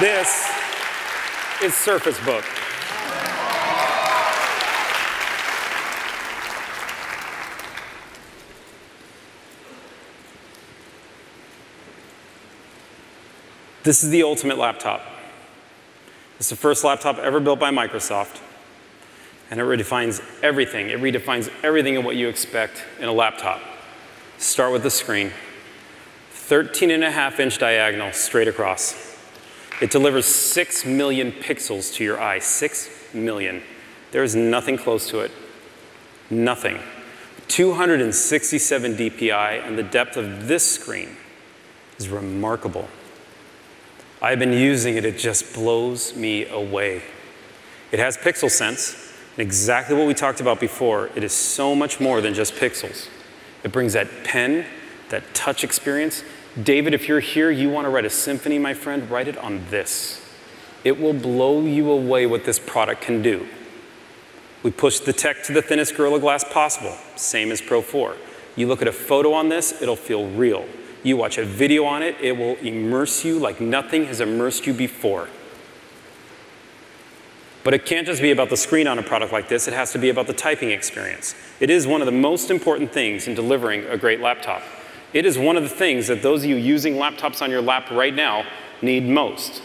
This is Surface Book. This is the ultimate laptop. It's the first laptop ever built by Microsoft. And it redefines everything. It redefines everything of what you expect in a laptop. Start with the screen. 13 and a half inch diagonal straight across. It delivers 6 million pixels to your eye. 6 million. There is nothing close to it. Nothing. 267 DPI, and the depth of this screen is remarkable. I've been using it, it just blows me away. It has pixel sense, and exactly what we talked about before. It is so much more than just pixels. It brings that pen, that touch experience. David, if you're here, you want to write a symphony, my friend, write it on this. It will blow you away what this product can do. We push the tech to the thinnest Gorilla Glass possible, same as Pro 4. You look at a photo on this, it'll feel real. You watch a video on it, it will immerse you like nothing has immersed you before. But it can't just be about the screen on a product like this, it has to be about the typing experience. It is one of the most important things in delivering a great laptop. It is one of the things that those of you using laptops on your lap right now need most.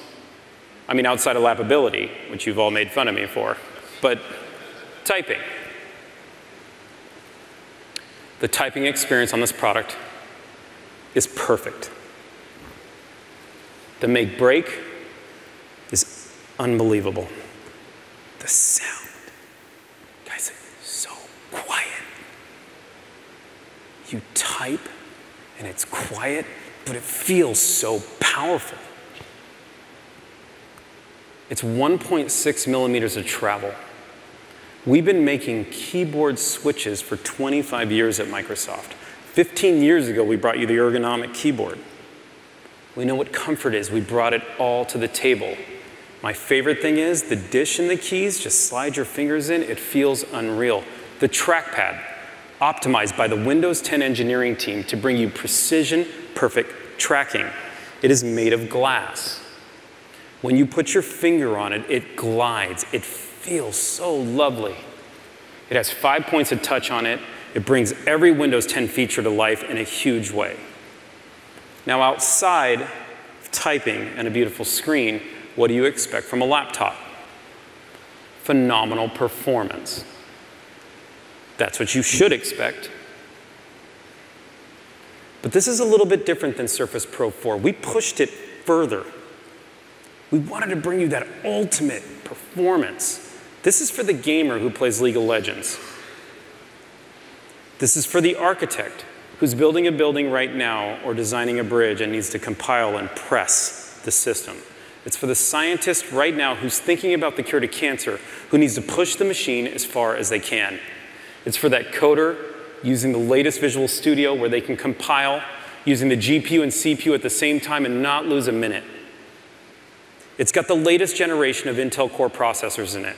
I mean, outside of lapability, which you've all made fun of me for, but typing. The typing experience on this product is perfect. The make break is unbelievable. The sound, guys, it's so quiet. You type and it's quiet, but it feels so powerful. It's 1.6 millimeters of travel. We've been making keyboard switches for 25 years at Microsoft. 15 years ago, we brought you the ergonomic keyboard. We know what comfort is. We brought it all to the table. My favorite thing is the dish and the keys, just slide your fingers in, it feels unreal. The trackpad, optimized by the Windows 10 engineering team to bring you precision, perfect tracking. It is made of glass. When you put your finger on it, it glides. It feels so lovely. It has five points of touch on it. It brings every Windows 10 feature to life in a huge way. Now, outside of typing and a beautiful screen, what do you expect from a laptop? Phenomenal performance. That's what you should expect. But this is a little bit different than Surface Pro 4. We pushed it further. We wanted to bring you that ultimate performance. This is for the gamer who plays League of Legends. This is for the architect who's building a building right now or designing a bridge and needs to compile and press the system. It's for the scientist right now who's thinking about the cure to cancer, who needs to push the machine as far as they can. It's for that coder using the latest Visual Studio where they can compile using the GPU and CPU at the same time and not lose a minute. It's got the latest generation of Intel Core processors in it.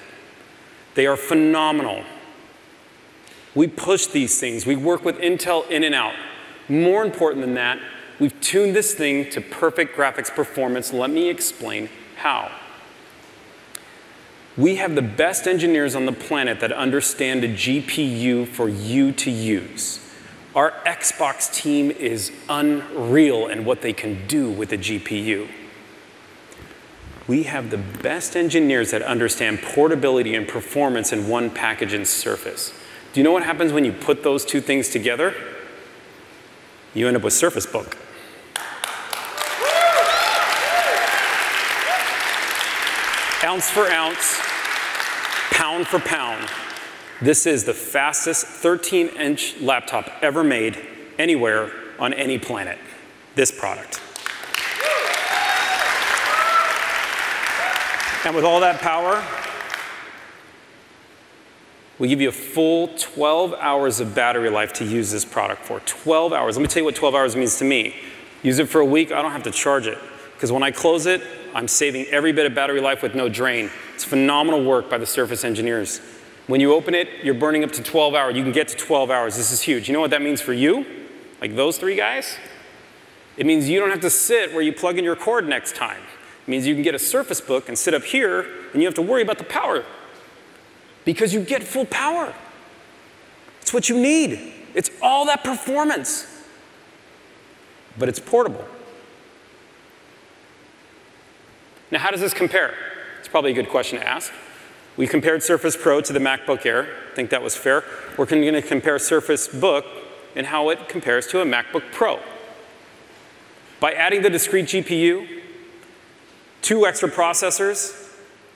They are phenomenal. We push these things. We work with Intel in and out. More important than that, we've tuned this thing to perfect graphics performance. Let me explain how. We have the best engineers on the planet that understand a GPU for you to use. Our Xbox team is unreal in what they can do with a GPU. We have the best engineers that understand portability and performance in one package and surface. Do you know what happens when you put those two things together? You end up with Surface Book. ounce for ounce, pound for pound, this is the fastest 13 inch laptop ever made anywhere on any planet. This product. And with all that power, we give you a full 12 hours of battery life to use this product for. 12 hours. Let me tell you what 12 hours means to me. Use it for a week, I don't have to charge it. Because when I close it, I'm saving every bit of battery life with no drain. It's phenomenal work by the Surface engineers. When you open it, you're burning up to 12 hours. You can get to 12 hours. This is huge. You know what that means for you? Like those three guys? It means you don't have to sit where you plug in your cord next time. It means you can get a Surface Book and sit up here and you have to worry about the power because you get full power. It's what you need. It's all that performance, but it's portable. Now, how does this compare? It's probably a good question to ask. We compared Surface Pro to the MacBook Air. I think that was fair. We're going to compare Surface Book and how it compares to a MacBook Pro. By adding the discrete GPU, two extra processors,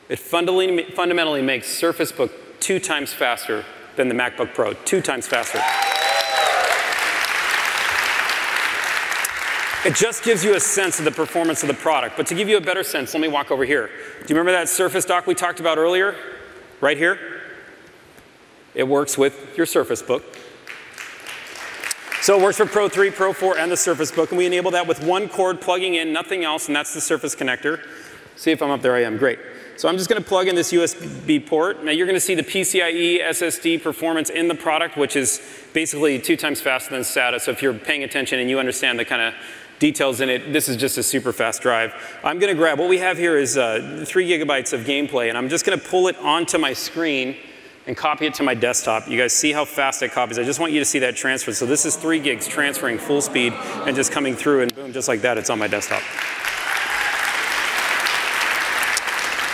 it fundamentally, makes Surface Book two times faster than the MacBook Pro, two times faster. It just gives you a sense of the performance of the product. But to give you a better sense, let me walk over here. Do you remember that Surface dock we talked about earlier? Right here? It works with your Surface Book. So it works for Pro 3, Pro 4, and the Surface Book, and we enable that with one cord plugging in, nothing else, and that's the Surface connector. See if I'm up there, I am, great. So I'm just gonna plug in this USB port. Now you're gonna see the PCIe SSD performance in the product, which is basically two times faster than SATA. So if you're paying attention and you understand the kind of details in it. This is just a super fast drive. I'm going to grab, what we have here is uh, three gigabytes of gameplay, and I'm just going to pull it onto my screen and copy it to my desktop. You guys see how fast it copies. I just want you to see that transfer. So this is three gigs transferring full speed and just coming through, and boom, just like that, it's on my desktop.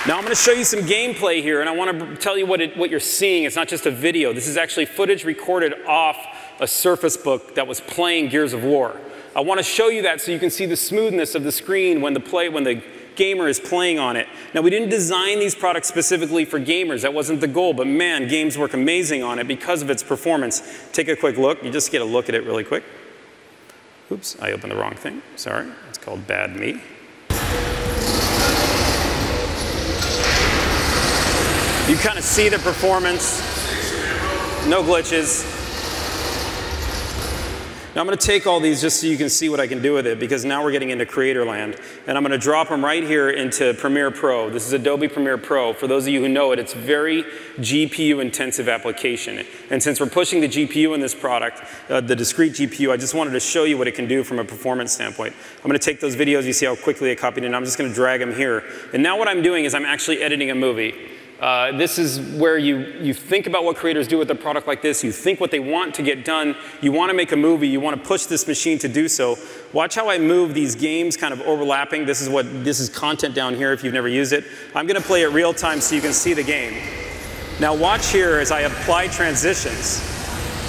Now I'm going to show you some gameplay here, and I want to tell you what, it, what you're seeing. It's not just a video. This is actually footage recorded off a Surface Book that was playing Gears of War. I want to show you that so you can see the smoothness of the screen when the, play, when the gamer is playing on it. Now, we didn't design these products specifically for gamers. That wasn't the goal, but man, games work amazing on it because of its performance. Take a quick look. You just get a look at it really quick. Oops, I opened the wrong thing. Sorry. It's called Bad Me. You kind of see the performance, no glitches. Now I'm going to take all these just so you can see what I can do with it because now we're getting into creator land. And I'm going to drop them right here into Premiere Pro. This is Adobe Premiere Pro. For those of you who know it, it's very GPU intensive application. And since we're pushing the GPU in this product, uh, the discrete GPU, I just wanted to show you what it can do from a performance standpoint. I'm going to take those videos, you see how quickly I copied it, and I'm just going to drag them here. And now what I'm doing is I'm actually editing a movie. Uh, this is where you, you think about what creators do with a product like this. You think what they want to get done. You want to make a movie. You want to push this machine to do so. Watch how I move these games kind of overlapping. This is what this is content down here if you've never used it. I'm going to play it real time so you can see the game. Now watch here as I apply transitions.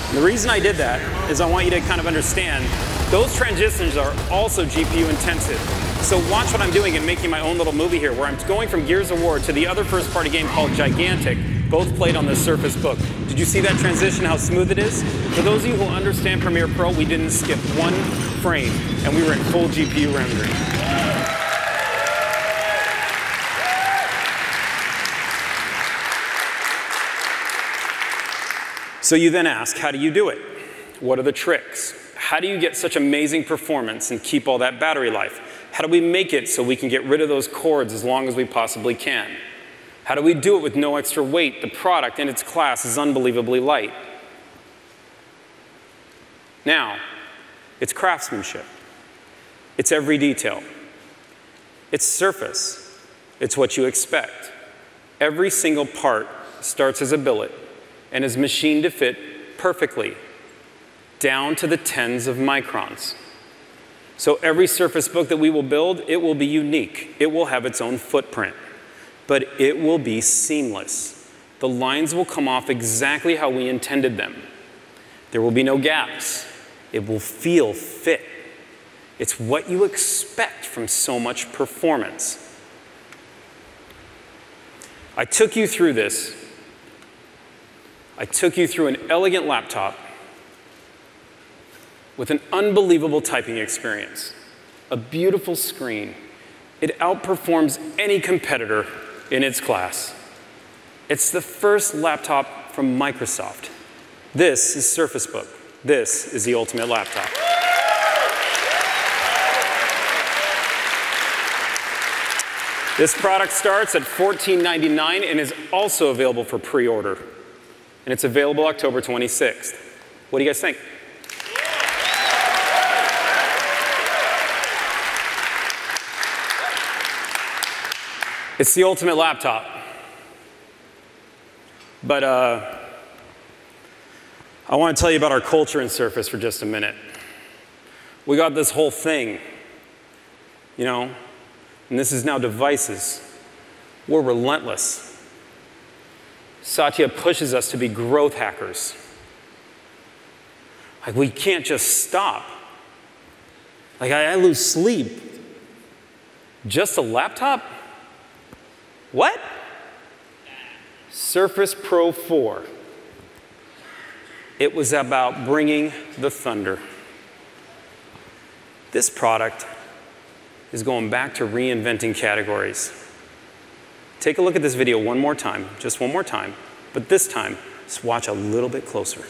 And the reason I did that is I want you to kind of understand those transitions are also GPU intensive. So watch what I'm doing and making my own little movie here where I'm going from Gears of War to the other first party game called Gigantic, both played on the Surface Book. Did you see that transition, how smooth it is? For those of you who understand Premiere Pro, we didn't skip one frame and we were in full GPU rendering. So you then ask, how do you do it? What are the tricks? How do you get such amazing performance and keep all that battery life? How do we make it so we can get rid of those cords as long as we possibly can? How do we do it with no extra weight? The product in its class is unbelievably light. Now, it's craftsmanship. It's every detail. It's surface. It's what you expect. Every single part starts as a billet and is machined to fit perfectly, down to the tens of microns. So every Surface Book that we will build, it will be unique. It will have its own footprint, but it will be seamless. The lines will come off exactly how we intended them. There will be no gaps. It will feel fit. It's what you expect from so much performance. I took you through this. I took you through an elegant laptop with an unbelievable typing experience, a beautiful screen. It outperforms any competitor in its class. It's the first laptop from Microsoft. This is Surface Book. This is the ultimate laptop. This product starts at $14.99 and is also available for pre-order. And it's available October 26th. What do you guys think? It's the ultimate laptop. But uh, I want to tell you about our culture in Surface for just a minute. We got this whole thing, you know, and this is now devices. We're relentless. Satya pushes us to be growth hackers. Like, we can't just stop. Like, I, I lose sleep. Just a laptop? What? Surface Pro 4. It was about bringing the thunder. This product is going back to reinventing categories. Take a look at this video one more time, just one more time, but this time, just watch a little bit closer.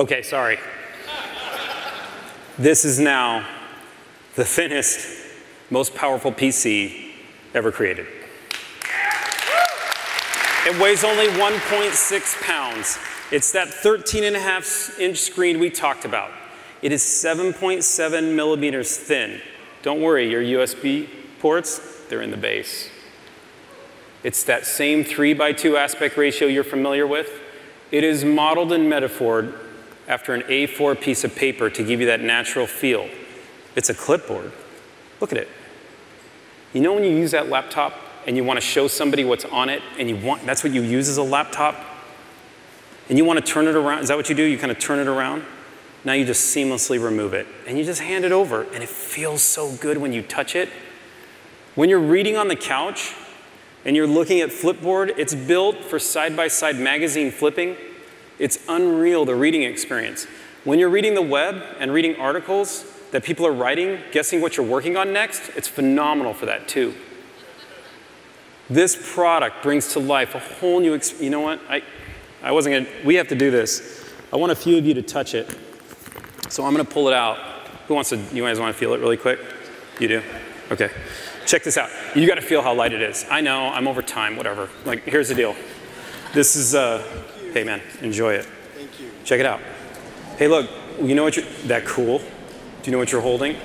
Okay, sorry. This is now the thinnest, most powerful PC ever created. It weighs only 1.6 pounds. It's that 13 and a half inch screen we talked about. It is 7.7 millimeters thin. Don't worry, your USB ports, they're in the base. It's that same 3 by 2 aspect ratio you're familiar with. It is modeled and metaphored after an A4 piece of paper to give you that natural feel. It's a clipboard. Look at it. You know when you use that laptop and you want to show somebody what's on it and you want that's what you use as a laptop? And you want to turn it around. Is that what you do? You kind of turn it around? Now you just seamlessly remove it and you just hand it over and it feels so good when you touch it. When you're reading on the couch and you're looking at Flipboard, it's built for side-by-side -side magazine flipping. It's unreal, the reading experience. When you're reading the web and reading articles that people are writing, guessing what you're working on next, it's phenomenal for that too. This product brings to life a whole new, you know what? I, I wasn't gonna, we have to do this. I want a few of you to touch it. So I'm gonna pull it out. Who wants to, you guys wanna feel it really quick? You do? Okay. Check this out. You gotta feel how light it is. I know, I'm over time, whatever. Like, here's the deal. This is, uh, Hey man, enjoy it. Thank you. Check it out. Hey look, you know what you're, that cool? Do you know what you're holding?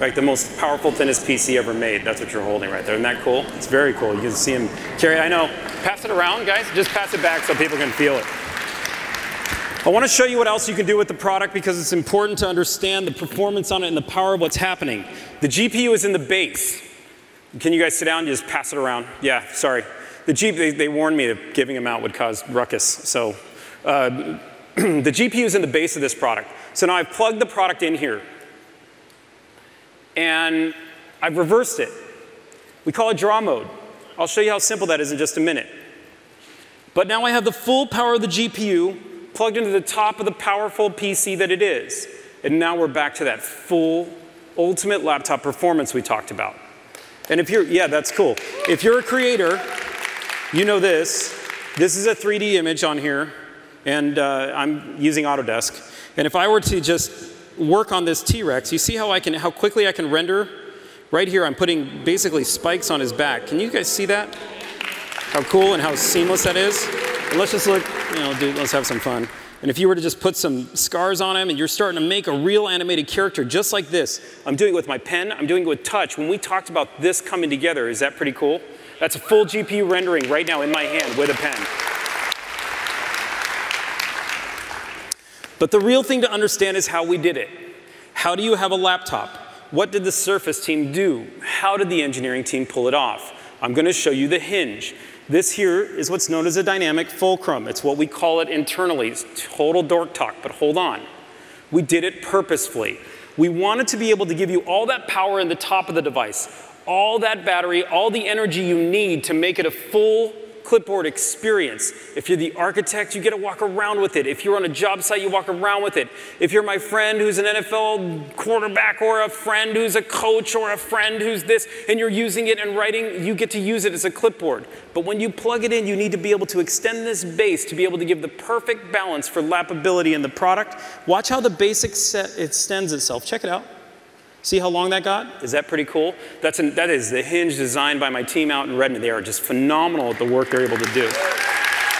Like the most powerful, thinnest PC ever made. That's what you're holding right there. Isn't that cool? It's very cool. You can see him carry, I know. Pass it around, guys. Just pass it back so people can feel it. I want to show you what else you can do with the product because it's important to understand the performance on it and the power of what's happening. The GPU is in the base. Can you guys sit down? Just pass it around. Yeah, sorry the G, they, they, warned me that giving them out would cause ruckus. So uh, the GPU is in the base of this product. So now I've plugged the product in here. And I've reversed it. We call it draw mode. I'll show you how simple that is in just a minute. But now I have the full power of the GPU plugged into the top of the powerful PC that it is. And now we're back to that full, ultimate laptop performance we talked about. And if you're, yeah, that's cool. If you're a creator, you know this. This is a 3D image on here, and uh, I'm using Autodesk. And if I were to just work on this T-Rex, you see how I can, how quickly I can render? Right here, I'm putting basically spikes on his back. Can you guys see that? How cool and how seamless that is? And let's just look, you know, dude, let's have some fun. And if you were to just put some scars on him and you're starting to make a real animated character just like this, I'm doing it with my pen, I'm doing it with touch. When we talked about this coming together, is that pretty cool? That's a full GPU rendering right now in my hand with a pen. But the real thing to understand is how we did it. How do you have a laptop? What did the Surface team do? How did the engineering team pull it off? I'm going to show you the hinge. This here is what's known as a dynamic fulcrum. It's what we call it internally. It's total dork talk, but hold on. We did it purposefully. We wanted to be able to give you all that power in the top of the device, all that battery, all the energy you need to make it a full clipboard experience. If you're the architect, you get to walk around with it. If you're on a job site, you walk around with it. If you're my friend who's an NFL quarterback or a friend who's a coach or a friend who's this, and you're using it and writing, you get to use it as a clipboard. But when you plug it in, you need to be able to extend this base to be able to give the perfect balance for lappability in the product. Watch how the basic set extends itself. Check it out. See how long that got? Is that pretty cool? That's an, that is the hinge designed by my team out in Redmond. They are just phenomenal at the work they're able to do.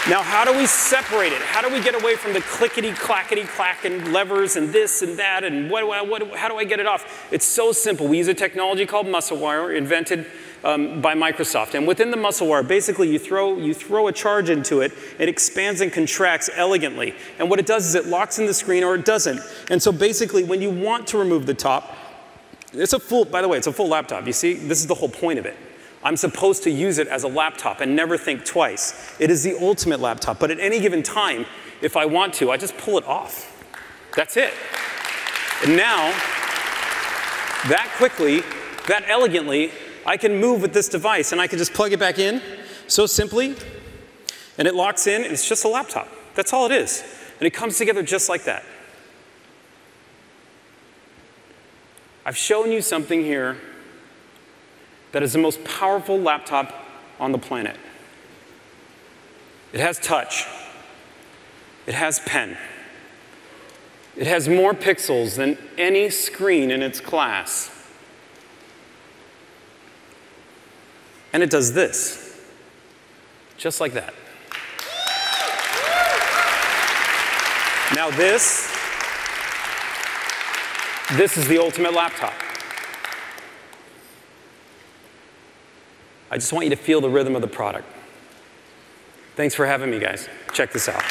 Now, how do we separate it? How do we get away from the clickety clackety clack and levers and this and that and what, what, how do I get it off? It's so simple. We use a technology called muscle wire, invented um, by Microsoft. And within the muscle wire, basically you throw, you throw a charge into it, it expands and contracts elegantly. And what it does is it locks in the screen or it doesn't. And so basically, when you want to remove the top, it's a full, by the way, it's a full laptop. You see, this is the whole point of it. I'm supposed to use it as a laptop and never think twice. It is the ultimate laptop, but at any given time, if I want to, I just pull it off. That's it. And now, that quickly, that elegantly, I can move with this device and I can just plug it back in so simply, and it locks in, and it's just a laptop. That's all it is. And it comes together just like that. I've shown you something here that is the most powerful laptop on the planet. It has touch. It has pen. It has more pixels than any screen in its class. And it does this, just like that. Now, this this is the ultimate laptop. I just want you to feel the rhythm of the product. Thanks for having me, guys. Check this out.